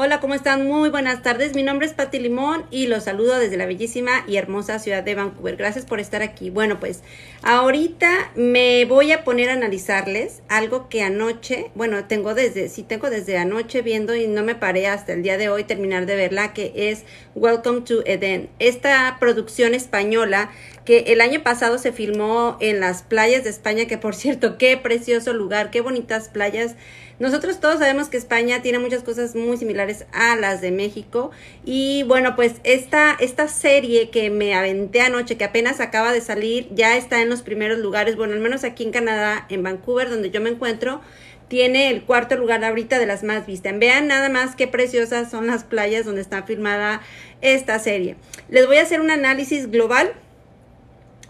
Hola, ¿cómo están? Muy buenas tardes. Mi nombre es Patti Limón y los saludo desde la bellísima y hermosa ciudad de Vancouver. Gracias por estar aquí. Bueno, pues ahorita me voy a poner a analizarles algo que anoche, bueno, tengo desde, sí tengo desde anoche viendo y no me paré hasta el día de hoy terminar de verla, que es Welcome to Eden. Esta producción española que el año pasado se filmó en las playas de España, que por cierto, qué precioso lugar, qué bonitas playas. Nosotros todos sabemos que España tiene muchas cosas muy similares a las de México. Y bueno, pues esta, esta serie que me aventé anoche, que apenas acaba de salir, ya está en los primeros lugares. Bueno, al menos aquí en Canadá, en Vancouver, donde yo me encuentro, tiene el cuarto lugar ahorita de las más vistas. Vean nada más qué preciosas son las playas donde está filmada esta serie. Les voy a hacer un análisis global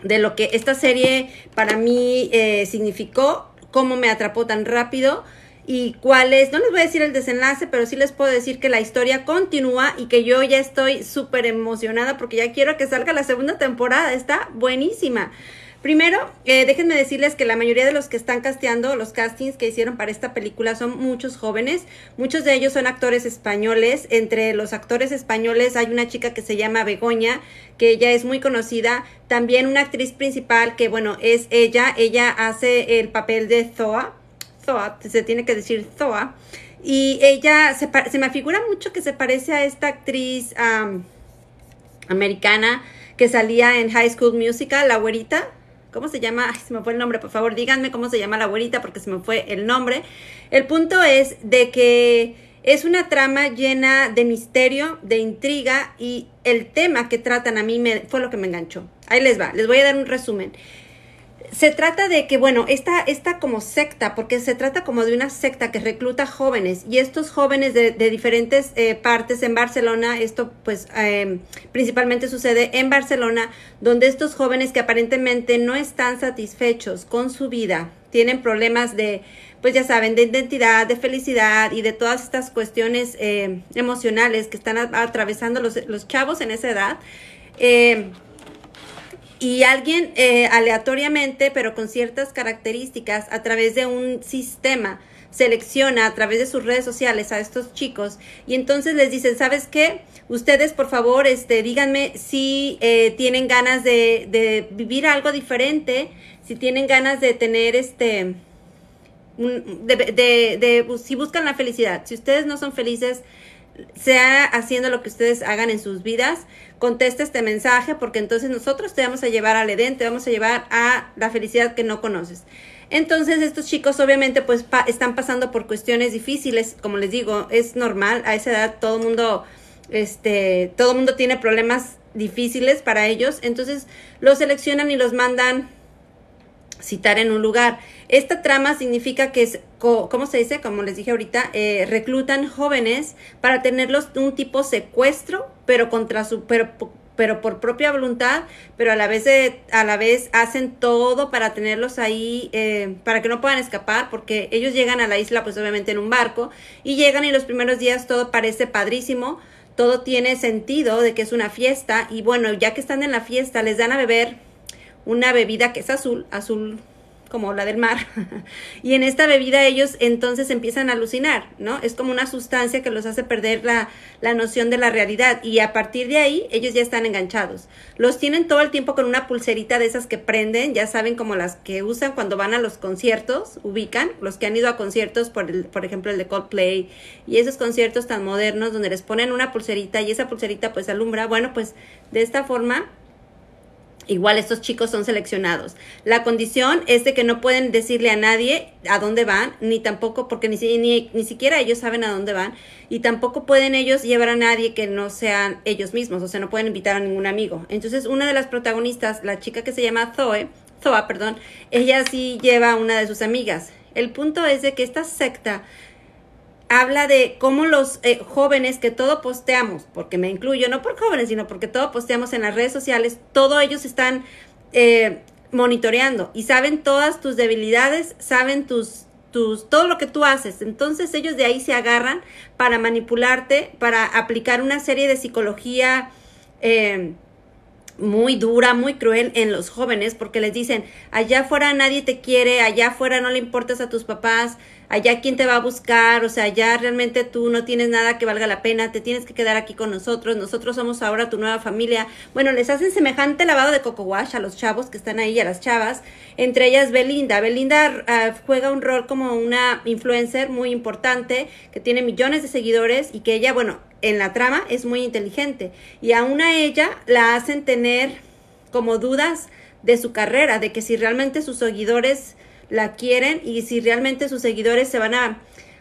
de lo que esta serie para mí eh, significó, cómo me atrapó tan rápido y cuál es, no les voy a decir el desenlace, pero sí les puedo decir que la historia continúa y que yo ya estoy súper emocionada porque ya quiero que salga la segunda temporada, está buenísima. Primero, eh, déjenme decirles que la mayoría de los que están casteando, los castings que hicieron para esta película son muchos jóvenes, muchos de ellos son actores españoles, entre los actores españoles hay una chica que se llama Begoña, que ella es muy conocida, también una actriz principal que bueno, es ella, ella hace el papel de Zoa, se tiene que decir Zoa. Y ella se, se me figura mucho que se parece a esta actriz americana que salía en High School Musical, la güerita. ¿Cómo se llama? Ay, se me fue el nombre, por favor, díganme cómo se llama la güerita porque se me fue el nombre. El punto es de que es una trama llena de misterio, de intriga y el tema que tratan a mí me, fue lo que me enganchó. Ahí les va, les voy a dar un resumen se trata de que, bueno, esta, esta como secta, porque se trata como de una secta que recluta jóvenes y estos jóvenes de, diferentes eh, partes en Barcelona, esto pues em, principalmente sucede en Barcelona, donde estos jóvenes que aparentemente no están satisfechos con su vida, tienen problemas de, pues ya saben, de identidad, de felicidad y de todas estas cuestiones eh, emocionales que están atravesando los, los, chavos en esa edad. Y alguien eh, aleatoriamente, pero con ciertas características, a través de un sistema, selecciona a través de sus redes sociales a estos chicos y entonces les dicen, ¿sabes qué? Ustedes, por favor, este, díganme si eh, tienen ganas de, de, vivir algo diferente, si tienen ganas de tener este, de, de, si buscan la felicidad. Si ustedes no son felices, sea haciendo lo que ustedes hagan en sus vidas, contesta este mensaje porque entonces nosotros te vamos a llevar al Edén, te vamos a llevar a la felicidad que no conoces. Entonces estos chicos obviamente pues están pasando por cuestiones difíciles, como les digo, es normal, a esa edad todo mundo, este, todo mundo tiene problemas difíciles para ellos, entonces los seleccionan y los mandan citar en un lugar. Esta trama significa que es, ¿cómo se dice? Como les dije ahorita, eh, reclutan jóvenes para tenerlos un tipo secuestro, pero contra su, pero, pero por propia voluntad, pero a la vez a la vez hacen todo para tenerlos ahí, eh, para que no puedan escapar, porque ellos llegan a la isla, pues obviamente en un barco, y llegan y los primeros días todo parece padrísimo, todo tiene sentido de que es una fiesta, y bueno, ya que están en la fiesta, les dan a beber una bebida que es azul, azul como la del mar. y en esta bebida ellos entonces empiezan a alucinar, ¿no? Es como una sustancia que los hace perder la, la, noción de la realidad y a partir de ahí ellos ya están enganchados. Los tienen todo el tiempo con una pulserita de esas que prenden, ya saben como las que usan cuando van a los conciertos, ubican, los que han ido a conciertos, por, el, por ejemplo el de Coldplay y esos conciertos tan modernos donde les ponen una pulserita y esa pulserita pues alumbra. Bueno, pues de esta forma Igual estos chicos son seleccionados. La condición es de que no pueden decirle a nadie a dónde van, ni tampoco, porque ni, ni, ni, siquiera ellos saben a dónde van, y tampoco pueden ellos llevar a nadie que no sean ellos mismos, o sea, no pueden invitar a ningún amigo. Entonces, una de las protagonistas, la chica que se llama Zoe, Zoa, perdón, ella sí lleva a una de sus amigas. El punto es de que esta secta habla de cómo los eh, jóvenes que todo posteamos, porque me incluyo, no por jóvenes, sino porque todo posteamos en las redes sociales, todos ellos están eh, monitoreando y saben todas tus debilidades, saben tus, tus, todo lo que tú haces. Entonces ellos de ahí se agarran para manipularte, para aplicar una serie de psicología. Eh, muy dura, muy cruel en los jóvenes porque les dicen, allá afuera nadie te quiere, allá afuera no le importas a tus papás, allá quién te va a buscar, o sea, ya realmente tú no tienes nada que valga la pena, te tienes que quedar aquí con nosotros, nosotros somos ahora tu nueva familia. Bueno, les hacen semejante lavado de coco wash a los chavos que están ahí, a las chavas, entre ellas Belinda. Belinda ah, juega un rol como una influencer muy importante, que tiene millones de seguidores y que ella, bueno, en la trama es muy inteligente y aún a ella la hacen tener como dudas de su carrera, de que si realmente sus seguidores la quieren y si realmente sus seguidores se van a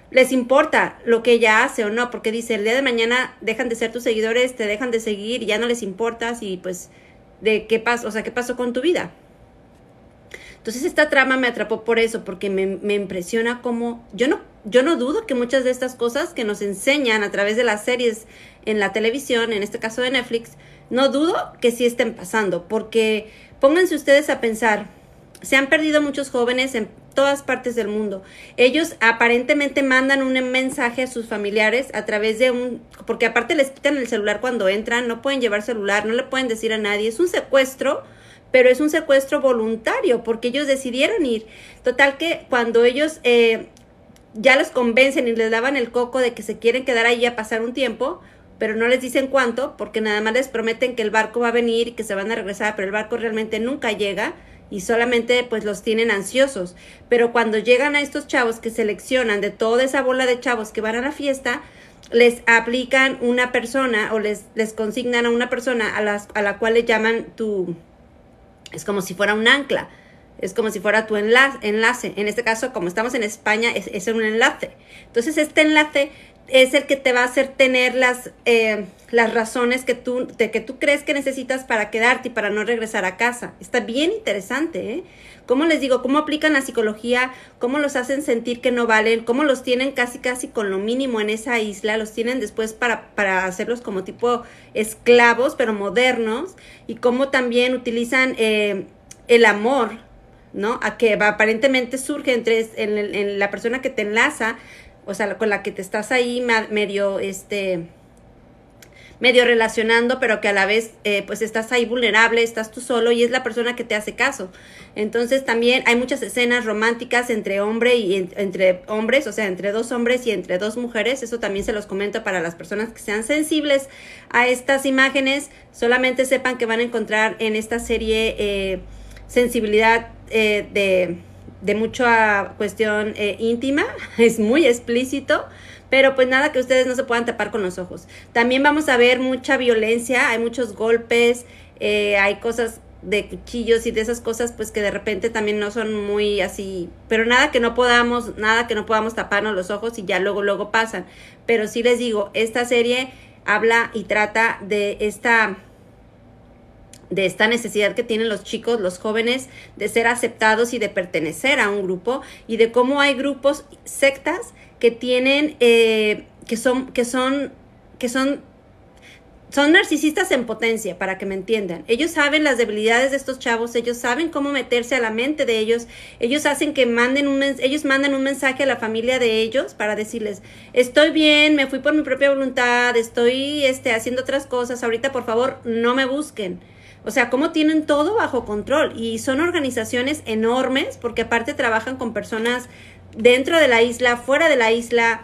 les importa lo que ella hace o no, porque dice, el día de mañana dejan de ser tus seguidores, te dejan de seguir ya no les importas y pues de qué pasó, o sea, qué pasó con tu vida. Entonces esta trama me atrapó por eso, porque me, me impresiona cómo yo no, yo no dudo que muchas de estas cosas que nos enseñan a través de las series en la televisión, en este caso de Netflix, no dudo que sí estén pasando, porque pónganse ustedes a pensar, se han perdido muchos jóvenes en todas partes del mundo. Ellos aparentemente mandan un mensaje a sus familiares a través de un, porque aparte les quitan el celular cuando entran, no pueden llevar celular, no le pueden decir a nadie, es un secuestro, pero es un secuestro voluntario, porque ellos decidieron ir. Total que cuando ellos eh, ya los convencen y les daban el coco de que se quieren quedar ahí a pasar un tiempo, pero no les dicen cuánto, porque nada más les prometen que el barco va a venir y que se van a regresar, pero el barco realmente nunca llega y solamente pues los tienen ansiosos. Pero cuando llegan a estos chavos que seleccionan de toda esa bola de chavos que van a la fiesta, les aplican una persona o les, les consignan a una persona a, las, a la cual le llaman tu, es como si fuera un ancla, es como si fuera tu enlace, enlace. En este caso, como estamos en España, es, es un enlace. Entonces, este enlace es el que te va a hacer tener las, eh, las razones que tú, de que tú crees que necesitas para quedarte y para no regresar a casa. Está bien interesante, ¿eh? ¿Cómo les digo? ¿Cómo aplican la psicología? ¿Cómo los hacen sentir que no valen? ¿Cómo los tienen casi casi con lo mínimo en esa isla? Los tienen después para, para hacerlos como tipo esclavos, pero modernos. Y cómo también utilizan eh, el amor, ¿no? A que aparentemente surge entre en, en la persona que te enlaza o sea, con la que te estás ahí medio, este, medio relacionando, pero que a la vez, eh, pues estás ahí vulnerable, estás tú solo y es la persona que te hace caso. Entonces también hay muchas escenas románticas entre hombre y entre hombres, o sea, entre dos hombres y entre dos mujeres. Eso también se los comento para las personas que sean sensibles a estas imágenes. Solamente sepan que van a encontrar en esta serie eh, sensibilidad eh, de de mucha cuestión eh, íntima, es muy explícito, pero pues nada que ustedes no se puedan tapar con los ojos. También vamos a ver mucha violencia, hay muchos golpes, eh, hay cosas de cuchillos y de esas cosas pues que de repente también no son muy así, pero nada que no podamos, nada que no podamos taparnos los ojos y ya luego luego pasan. Pero sí les digo, esta serie habla y trata de esta de esta necesidad que tienen los chicos, los jóvenes, de ser aceptados y de pertenecer a un grupo y de cómo hay grupos, sectas que tienen, eh, que son, que son, que son, son narcisistas en potencia, para que me entiendan. Ellos saben las debilidades de estos chavos, ellos saben cómo meterse a la mente de ellos, ellos hacen que manden un, ellos mandan un mensaje a la familia de ellos para decirles, estoy bien, me fui por mi propia voluntad, estoy, este, haciendo otras cosas, ahorita por favor no me busquen o sea, cómo tienen todo bajo control. Y son organizaciones enormes porque aparte trabajan con personas dentro de la isla, fuera de la isla,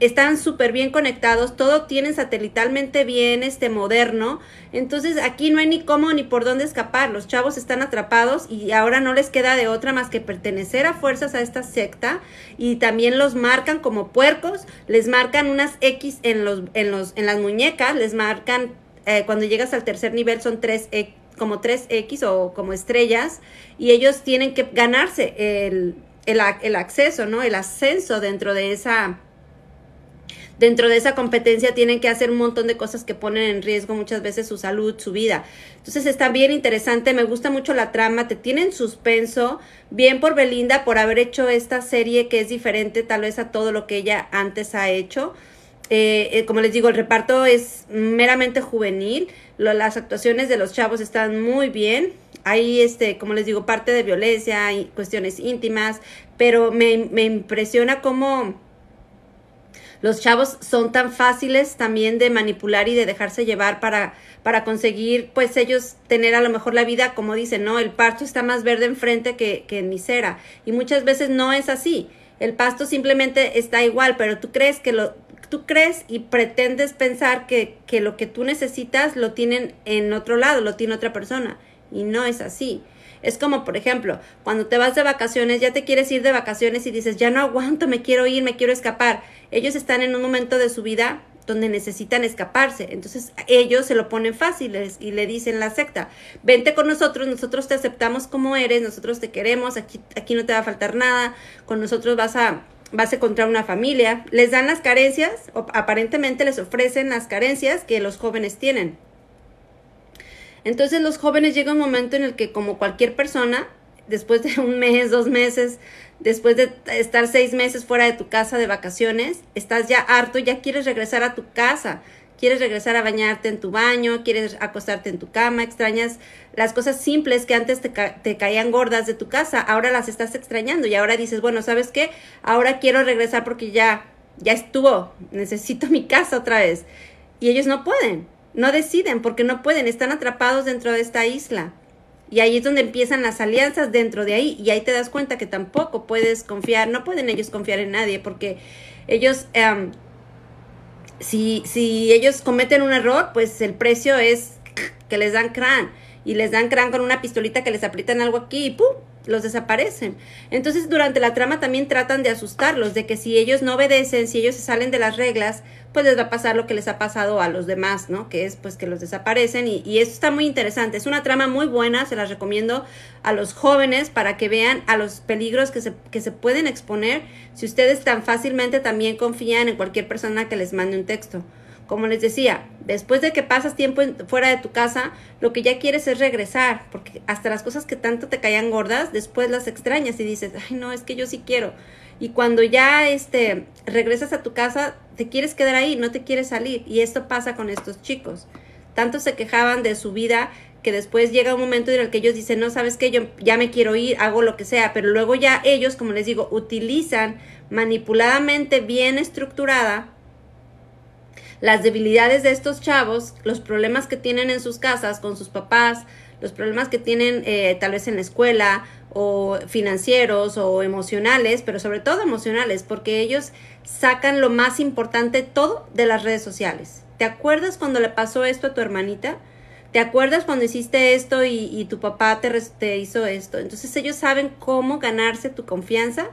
están súper bien conectados, todo tienen satelitalmente bien, este moderno, entonces aquí no hay ni cómo ni por dónde escapar, los chavos están atrapados y ahora no les queda de otra más que pertenecer a fuerzas a esta secta. Y también los marcan como puercos, les marcan unas X en los, en los, en las muñecas, les marcan eh, cuando llegas al tercer nivel son tres, e, como 3X o como estrellas y ellos tienen que ganarse el, el, el acceso, ¿no? El ascenso dentro de esa dentro de esa competencia tienen que hacer un montón de cosas que ponen en riesgo muchas veces su salud, su vida. Entonces está bien interesante, me gusta mucho la trama, te tiene en suspenso, bien por Belinda por haber hecho esta serie que es diferente tal vez a todo lo que ella antes ha hecho. Eh, eh, como les digo, el reparto es meramente juvenil. las actuaciones de los chavos están muy bien. Hay, este, como les digo, parte de violencia, y cuestiones íntimas, pero me, me impresiona cómo los chavos son tan fáciles también de manipular y de dejarse llevar para, para conseguir, pues ellos tener a lo mejor la vida, como dicen, ¿no? El parto está más verde enfrente que, que en misera. Y muchas veces no es así El pasto simplemente está igual, pero tú crees que lo, tú crees y pretendes pensar que, que lo que tú necesitas lo tienen en otro lado, lo tiene otra persona. Y no es así. Es como, por ejemplo, cuando te vas de vacaciones, ya te quieres ir de vacaciones y dices, ya no aguanto, me quiero ir, me quiero escapar. Ellos están en un momento de su vida donde necesitan escaparse. Entonces ellos se lo ponen fáciles y le dicen la secta, vente con nosotros, nosotros te aceptamos como eres, nosotros te queremos, aquí, aquí no te va a faltar nada, con nosotros vas a, vas a encontrar una familia. Les dan las carencias, o aparentemente les ofrecen las carencias que los jóvenes tienen. Entonces los jóvenes llega un momento en el que como cualquier persona, después de un mes, dos meses, después de estar seis meses fuera de tu casa de vacaciones, estás ya harto, ya quieres regresar a tu casa, quieres regresar a bañarte en tu baño, quieres acostarte en tu cama, extrañas las cosas simples que antes te, te, caían gordas de tu casa, ahora las estás extrañando y ahora dices, bueno, ¿sabes qué? Ahora quiero regresar porque ya, ya estuvo, necesito mi casa otra vez. Y ellos no pueden, no deciden porque no pueden, están atrapados dentro de esta isla. Y ahí es donde empiezan las alianzas dentro de ahí y ahí te das cuenta que tampoco puedes confiar, no pueden ellos confiar en nadie porque ellos, um, si, si ellos cometen un error, pues el precio es que les dan crán y les dan crán con una pistolita que les aprietan algo aquí y ¡pum! Los desaparecen. Entonces durante la trama también tratan de asustarlos, de que si ellos no obedecen, si ellos se salen de las reglas, pues les va a pasar lo que les ha pasado a los demás, ¿no? Que es pues que los desaparecen y, y eso está muy interesante. Es una trama muy buena, se las recomiendo a los jóvenes para que vean a los peligros que se, que se pueden exponer si ustedes tan fácilmente también confían en cualquier persona que les mande un texto. Como les decía, después de que pasas tiempo fuera de tu casa, lo que ya quieres es regresar, porque hasta las cosas que tanto te caían gordas, después las extrañas y dices, ay no, es que yo sí quiero. Y cuando ya este, regresas a tu casa, te quieres quedar ahí, no te quieres salir. Y esto pasa con estos chicos. Tanto se quejaban de su vida que después llega un momento en el que ellos dicen, no, sabes qué, yo ya me quiero ir, hago lo que sea, pero luego ya ellos, como les digo, utilizan manipuladamente bien estructurada las debilidades de estos chavos, los problemas que tienen en sus casas con sus papás, los problemas que tienen eh, tal vez en la escuela o financieros o emocionales, pero sobre todo emocionales, porque ellos sacan lo más importante todo de las redes sociales. ¿Te acuerdas cuando le pasó esto a tu hermanita? ¿Te acuerdas cuando hiciste esto y, tu papá te, te, hizo esto? Entonces ellos saben cómo ganarse tu confianza.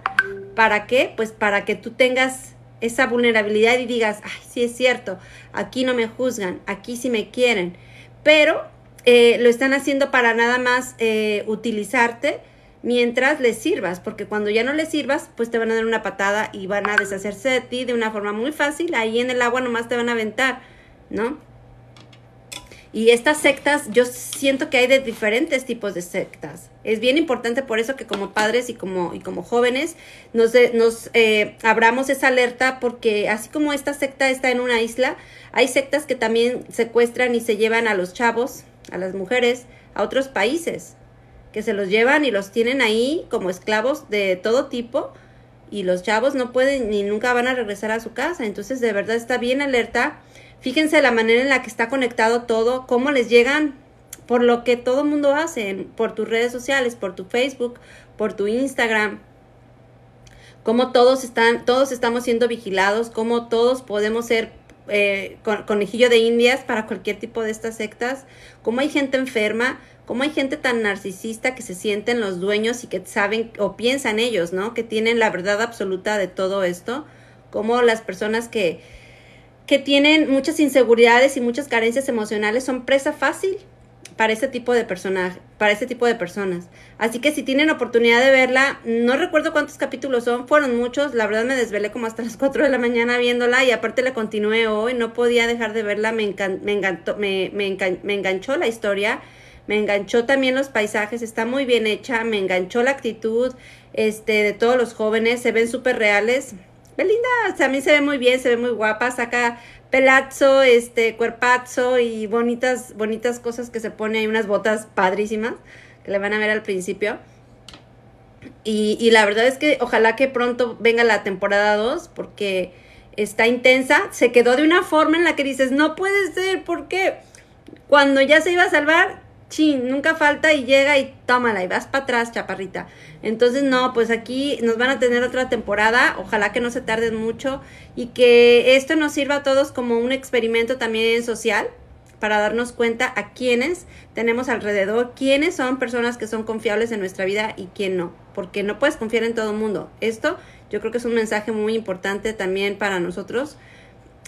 ¿Para qué? Pues para que tú tengas esa vulnerabilidad y digas, ay, sí es cierto, aquí no me juzgan, aquí sí me quieren, pero eh, lo están haciendo para nada más eh, utilizarte mientras les sirvas, porque cuando ya no les sirvas, pues te van a dar una patada y van a deshacerse de ti de una forma muy fácil, ahí en el agua nomás te van a aventar, ¿no? Y estas sectas, yo siento que hay de diferentes tipos de sectas. Es bien importante por eso que como padres y como, y como jóvenes nos, nos eh, abramos esa alerta porque así como esta secta está en una isla, hay sectas que también secuestran y se llevan a los chavos, a las mujeres, a otros países, que se los llevan y los tienen ahí como esclavos de todo tipo y los chavos no pueden ni nunca van a regresar a su casa. Entonces de verdad está bien alerta Fíjense la manera en la que está conectado todo, cómo les llegan por lo que todo mundo hace, por tus redes sociales, por tu Facebook, por tu Instagram, cómo todos están, todos estamos siendo vigilados, cómo todos podemos ser eh, conejillo de indias para cualquier tipo de estas sectas, cómo hay gente enferma, cómo hay gente tan narcisista que se sienten los dueños y que saben o piensan ellos, ¿no? Que tienen la verdad absoluta de todo esto, como las personas que que tienen muchas inseguridades y muchas carencias emocionales son presa fácil para este tipo de personaje, para este tipo de personas. Así que si tienen oportunidad de verla, no recuerdo cuántos capítulos son, fueron muchos, la verdad me desvelé como hasta las 4 de la mañana viéndola y aparte la continué hoy, no podía dejar de verla, me, me, encantó, me, me, me enganchó la historia, me enganchó también los paisajes, está muy bien hecha, me enganchó la actitud este, de todos los jóvenes, se ven súper reales, Belinda, mí se ve muy bien, se ve muy guapa, saca pelazo, este, cuerpazo y bonitas, bonitas cosas que se pone, hay unas botas padrísimas que le van a ver al principio. Y, y la verdad es que ojalá que pronto venga la temporada 2 porque está intensa, se quedó de una forma en la que dices, no puede ser, porque cuando ya se iba a salvar, chin, nunca falta y llega y tómala y vas para atrás, chaparrita. Entonces, no, pues aquí nos van a tener otra temporada, ojalá que no se tarden mucho y que esto nos sirva a todos como un experimento también social para darnos cuenta a quiénes tenemos alrededor, quiénes son personas que son confiables en nuestra vida y quién no, porque no puedes confiar en todo el mundo. Esto yo creo que es un mensaje muy importante también para nosotros,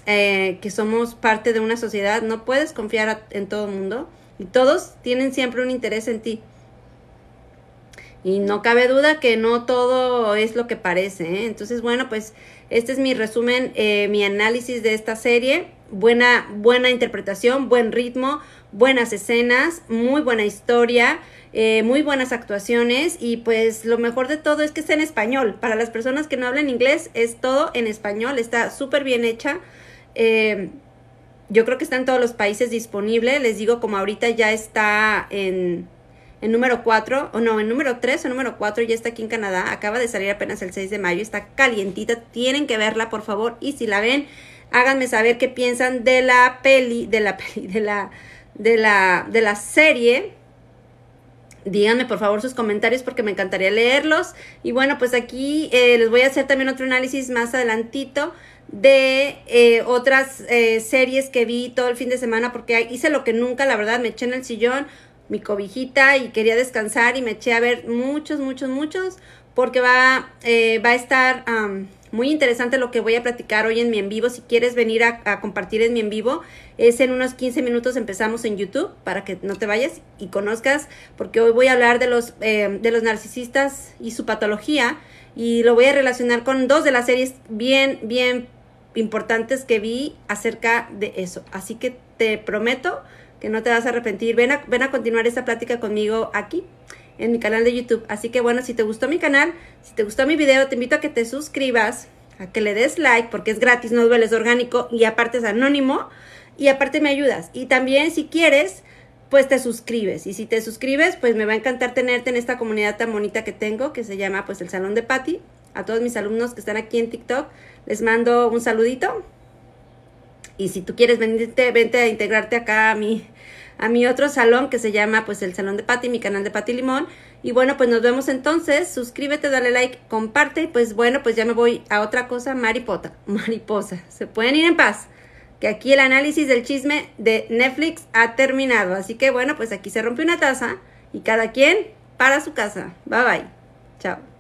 eh, que somos parte de una sociedad, no puedes confiar en todo el mundo y todos tienen siempre un interés en ti. Y no cabe duda que no todo es lo que parece. ¿eh? Entonces, bueno, pues este es mi resumen, eh, mi análisis de esta serie. Buena, buena interpretación, buen ritmo, buenas escenas, muy buena historia, eh, muy buenas actuaciones y pues lo mejor de todo es que está en español. Para las personas que no hablan inglés es todo en español, está súper bien hecha. Yo creo que está en todos los países disponible. Les digo, como ahorita ya está en en número 4, o no, en número 3 o número 4 ya está aquí en Canadá, acaba de salir apenas el 6 de mayo, está calientita, tienen que verla por favor y si la ven, háganme saber qué piensan de la peli, de la peli, de la, de la, de la serie. Díganme por favor sus comentarios porque me encantaría leerlos. Y bueno, pues aquí eh, les voy a hacer también otro análisis más adelantito de eh, otras eh, series que vi todo el fin de semana porque hice lo que nunca, la verdad, me eché en el sillón, mi cobijita y quería descansar y me eché a ver muchos, muchos, muchos, porque va, eh, va a estar muy interesante lo que voy a platicar hoy en mi en vivo. Si quieres venir a, compartir en mi en vivo, es en unos 15 minutos empezamos en YouTube para que no te vayas y conozcas, porque hoy voy a hablar de los, eh, de los narcisistas y su patología y lo voy a relacionar con dos de las series bien, bien importantes que vi acerca de eso. Así que te prometo que no te vas a arrepentir. Ven a, ven a continuar esta plática conmigo aquí en mi canal de YouTube. Así que bueno, si te gustó mi canal, si te gustó mi video, te invito a que te suscribas, a que le des like, porque es gratis, no duele, es orgánico y aparte es anónimo y aparte me ayudas. Y también si quieres, pues te suscribes. Y si te suscribes, pues me va a encantar tenerte en esta comunidad tan bonita que tengo, que se llama pues el Salón de Patty. A todos mis alumnos que están aquí en TikTok, les mando un saludito. Y si tú quieres venirte, vente a integrarte acá a mi, a mi otro salón que se llama pues el Salón de Pati, mi canal de Pati Limón. Y bueno, pues nos vemos entonces. Suscríbete, dale like, comparte. Y pues bueno, pues ya me voy a otra cosa, maripota, mariposa. Se pueden ir en paz. Que aquí el análisis del chisme de Netflix ha terminado. Así que bueno, pues aquí se rompe una taza y cada quien para su casa. Bye bye. Chao.